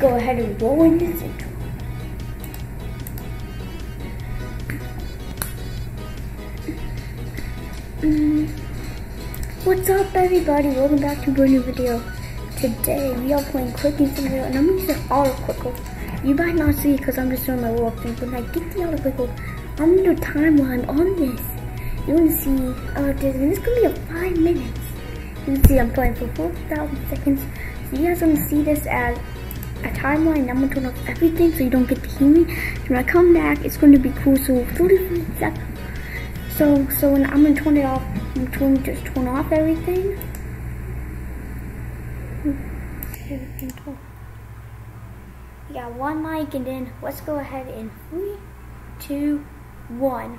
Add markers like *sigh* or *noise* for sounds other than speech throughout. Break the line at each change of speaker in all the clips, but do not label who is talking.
Go ahead and roll in this intro. Mm. What's up everybody? Welcome back to a new video. Today we are playing Clicking Simulator and I'm using Auto Clicker. You might not see because I'm just doing my thing, but when I get the Auto Clicker, I'm in a timeline on this. You're gonna see uh, this, and it's gonna be a five minutes. You can see I'm playing for 4,000 seconds. So you guys gonna see this as a timeline. I'm gonna turn off everything so you don't get to hear me. When I come back, it's gonna be cool. So 35 seconds. So, so when I'm gonna turn it off, I'm going to just turn off everything. Got one mic and then let's go ahead in three, two, one.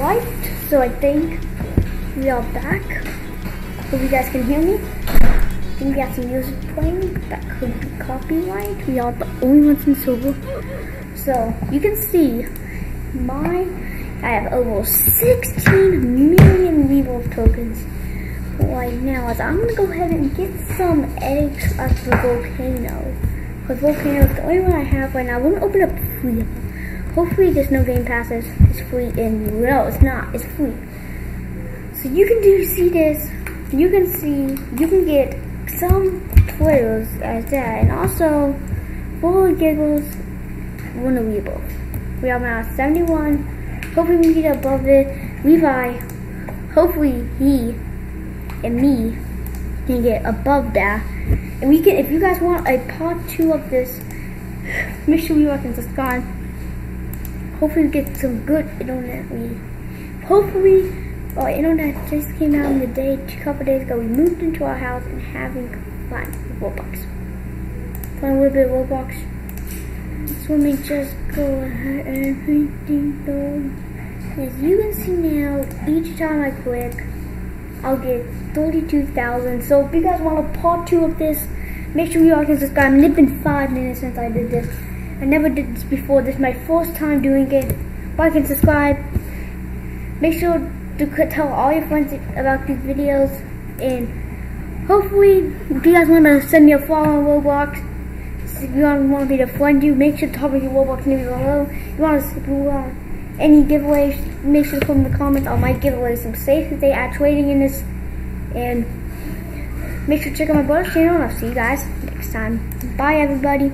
Alright, so I think we are back. Hope you guys can hear me. I think we have some music playing that could be copyright. We are the only ones in silver. So you can see my I have over 16 million Weeble tokens right now. So I'm gonna go ahead and get some eggs at the volcano. Because volcano is the only one I have right now. I'm gonna open up free. Hopefully there's no game passes. It's free and no, it's not. It's free. So you can do see this. You can see you can get some players as that, and also full giggles, one of Weeble. We are now 71. Hopefully we get above it. Levi, hopefully he and me can get above that. And we can, if you guys want a part two of this, *sighs* make sure you like and subscribe. Hopefully we get some good internet. We hopefully our internet just came out in the day, a couple days ago. We moved into our house and having fun with Roblox. Playing a little bit of Roblox. So let me just go ahead and everything though. As you can see now, each time I click, I'll get 32,000. So if you guys want a part two of this, make sure you all can subscribe. And it's been five minutes since I did this. I never did this before. This is my first time doing it. Like and subscribe. Make sure to tell all your friends about these videos. And hopefully, if you guys want to send me a follow on Roblox, if you want me to friend you, make sure to talk about your Roblox name below. If you want to, if you want any giveaways, make sure to put in the comments. on my give away some safe if they add trading in this. And make sure to check out my brother's channel. And I'll see you guys next time. Bye, everybody.